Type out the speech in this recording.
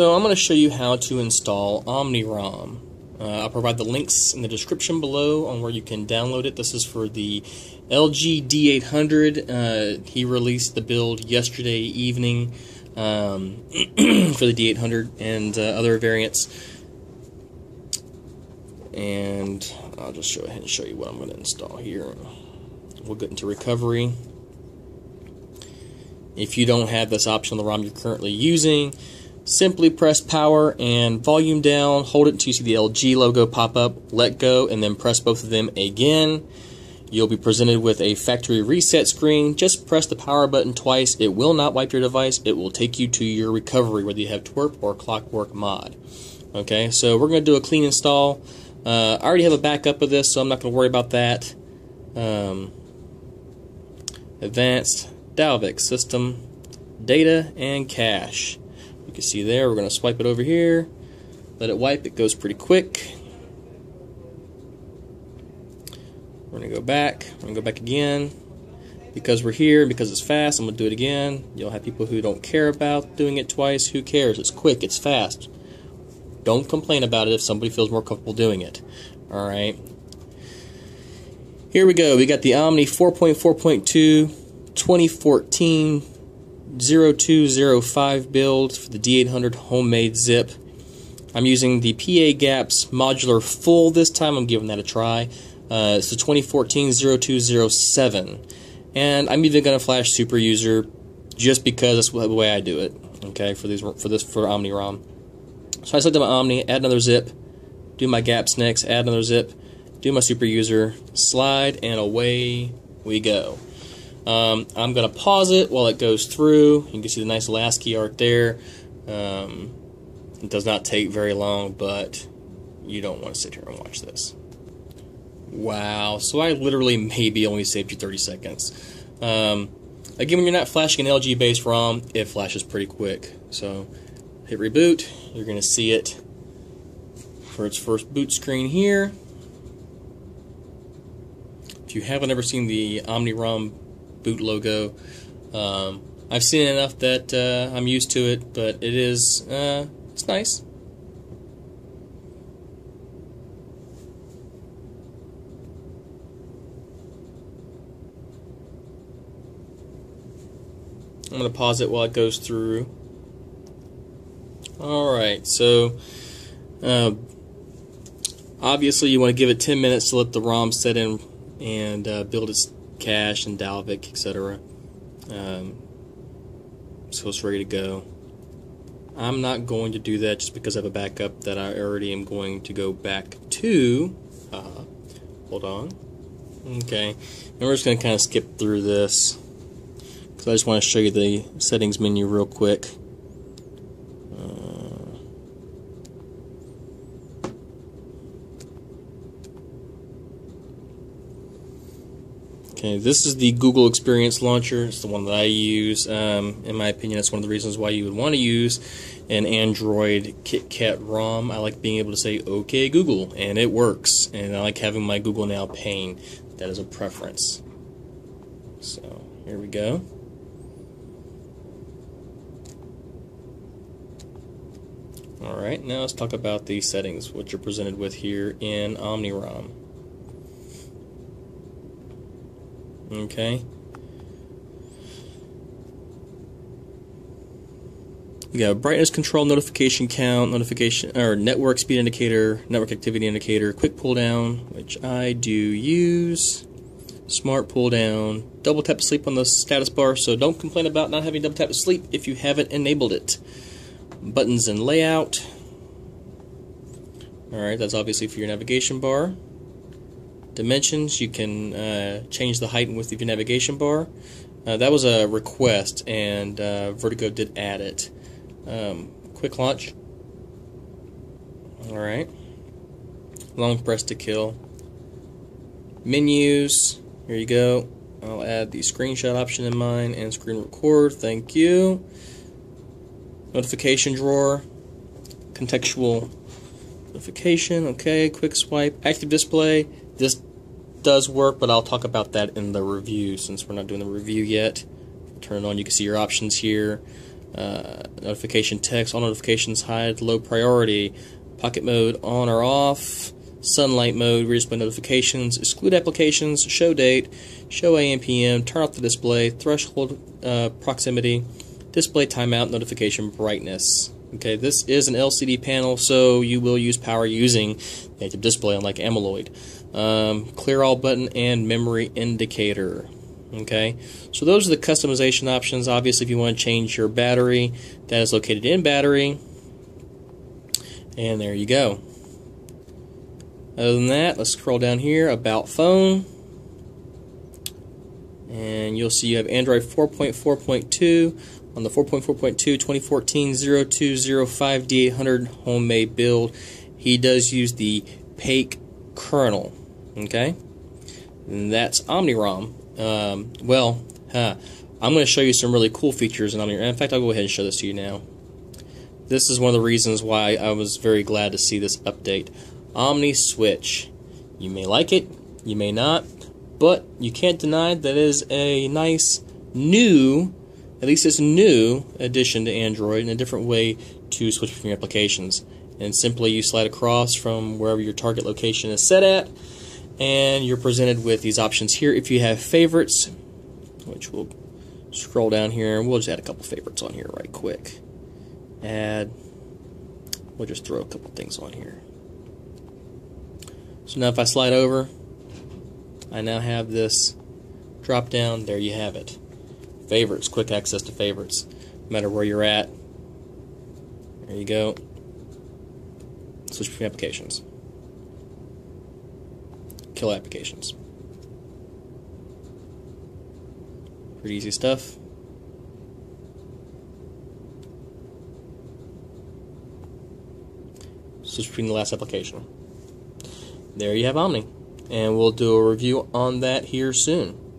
So I'm going to show you how to install OmniROM. Uh, I'll provide the links in the description below on where you can download it. This is for the LG D800. Uh, he released the build yesterday evening um, for the D800 and uh, other variants. And I'll just show ahead and show you what I'm going to install here. We'll get into recovery. If you don't have this option on the ROM you're currently using, simply press power and volume down, hold it until you see the LG logo pop up, let go, and then press both of them again. You'll be presented with a factory reset screen. Just press the power button twice. It will not wipe your device. It will take you to your recovery, whether you have TWRP or ClockworkMod. Okay, so we're going to do a clean install. Uh, I already have a backup of this, so I'm not going to worry about that. Um, advanced Dalvik system, data, and cache. You can see there, we're going to swipe it over here, let it wipe, it goes pretty quick. We're going to go back, we're going to go back again. Because we're here, because it's fast, I'm going to do it again. You'll have people who don't care about doing it twice. Who cares? It's quick, it's fast. Don't complain about it if somebody feels more comfortable doing it. Alright. Here we go. We got the Omni 4.4.2 2014 0205 build for the D800 homemade zip. I'm using the PA GApps modular full this time. I'm giving that a try. Uh, it's the 2014 0207. And I'm even going to flash Super User just because that's the way I do it. Okay, for these for this for OmniROM. So I select my Omni, add another zip, do my GApps next, add another zip, do my Super User, slide, and away we go. Um, I'm going to pause it while it goes through. You can see the nice Lasky art there. Um, it does not take very long, but you don't want to sit here and watch this. Wow, so I literally maybe only saved you 30 seconds. Um, again, when you're not flashing an LG based ROM, it flashes pretty quick. So hit reboot, you're going to see it for its first boot screen here. If you haven't ever seen the OmniROM boot logo. Um, I've seen enough that uh, I'm used to it, but it is uh, it's nice. I'm going to pause it while it goes through. Alright, so uh, obviously you want to give it 10 minutes to let the ROM set in and uh, build its cache and Dalvik, etc. Um, so it's ready to go. I'm not going to do that just because I have a backup that I already am going to go back to. Uh, hold on. Okay, and we're just going to kind of skip through this because I just want to show you the settings menu real quick. Okay, this is the Google Experience Launcher. It's the one that I use. Um, in my opinion, it's one of the reasons why you would want to use an Android KitKat ROM. I like being able to say, OK, Google, and it works. And I like having my Google Now pane. That is a preference. So, here we go. Alright, now let's talk about the settings, which you're presented with here in OmniROM. Okay. We got brightness control, notification count, notification or network speed indicator, network activity indicator, quick pull down, which I do use, smart pull down, double tap to sleep on the status bar, so don't complain about not having double tap to sleep if you haven't enabled it. Buttons and layout. Alright, that's obviously for your navigation bar dimensions. You can uh, change the height and width of your navigation bar. Uh, that was a request, and uh, Vertigo did add it. Um, quick launch. Alright. Long press to kill. Menus. Here you go. I'll add the screenshot option in mine and screen record. Thank you. Notification drawer. Contextual notification. Okay. Quick swipe. Active display. This does work, but I'll talk about that in the review since we're not doing the review yet. Turn it on, you can see your options here. uh, notification text, all notifications hide low priority, pocket mode on or off, sunlight mode, redisplay notifications, exclude applications, show date, show AM PM, turn off the display, threshold uh, proximity, display timeout, notification brightness. Okay, this is an LCD panel, so you will use power using the active display, unlike AMOLED. Um, clear all button and memory indicator. Okay, so those are the customization options. Obviously, if you want to change your battery, that is located in battery. And there you go. Other than that, let's scroll down here, About Phone. And you'll see you have Android 4.4.2 on the 4.4.2 2014 0205 D800 homemade build. He does use the Pake kernel. Okay? And that's OmniROM. Um, well, huh, I'm going to show you some really cool features in OmniROM. In fact, I'll go ahead and show this to you now. This is one of the reasons why I was very glad to see this update. Omni Switch. You may like it, you may not, but you can't deny that it is a nice new, at least it's a new addition to Android and a different way to switch between applications. And simply you slide across from wherever your target location is set at, and you're presented with these options here. If you have favorites, which we'll scroll down here, and we'll just add a couple favorites on here right quick. Add, we'll just throw a couple things on here. So now if I slide over, I now have this drop down. There you have it. Favorites, quick access to favorites. No matter where you're at. There you go. Switch between applications. Kill applications. Pretty easy stuff. Switch between the last application. There you have Omni and we'll do a review on that here soon.